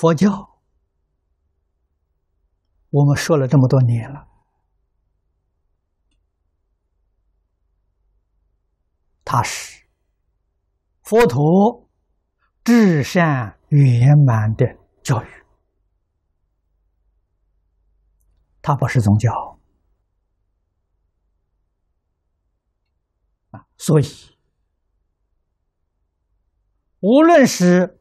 佛教，我们说了这么多年了，它是。佛陀至善圆满的教育，它不是宗教。啊，所以无论是。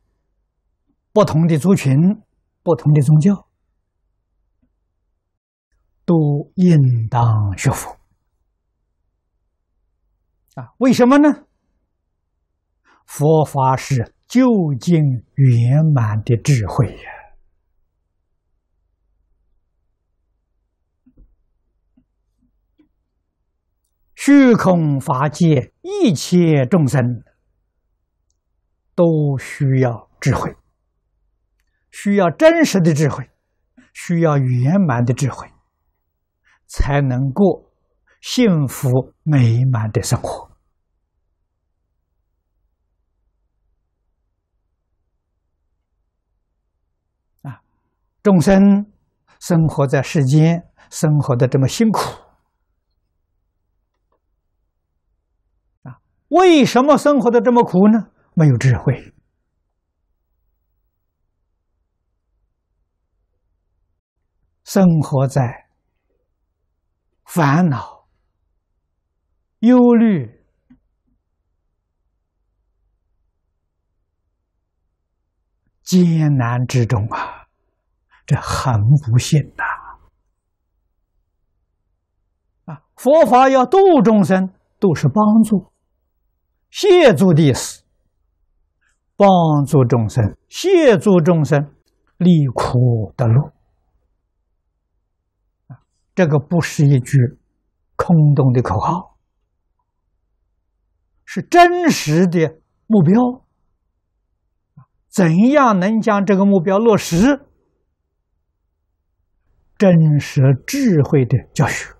不同的族群，不同的宗教，都应当学佛啊！为什么呢？佛法是究竟圆满的智慧呀！虚空法界一切众生都需要智慧。需要真实的智慧，需要圆满的智慧，才能过幸福美满的生活。啊，众生生活在世间，生活的这么辛苦，啊，为什么生活的这么苦呢？没有智慧。生活在烦恼、忧虑、艰难之中啊，这很不幸呐！啊，佛法要度众生，都是帮助、协助的意思，帮助众生、协助众生离苦得乐。这个不是一句空洞的口号，是真实的目标。怎样能将这个目标落实？真实智慧的教学。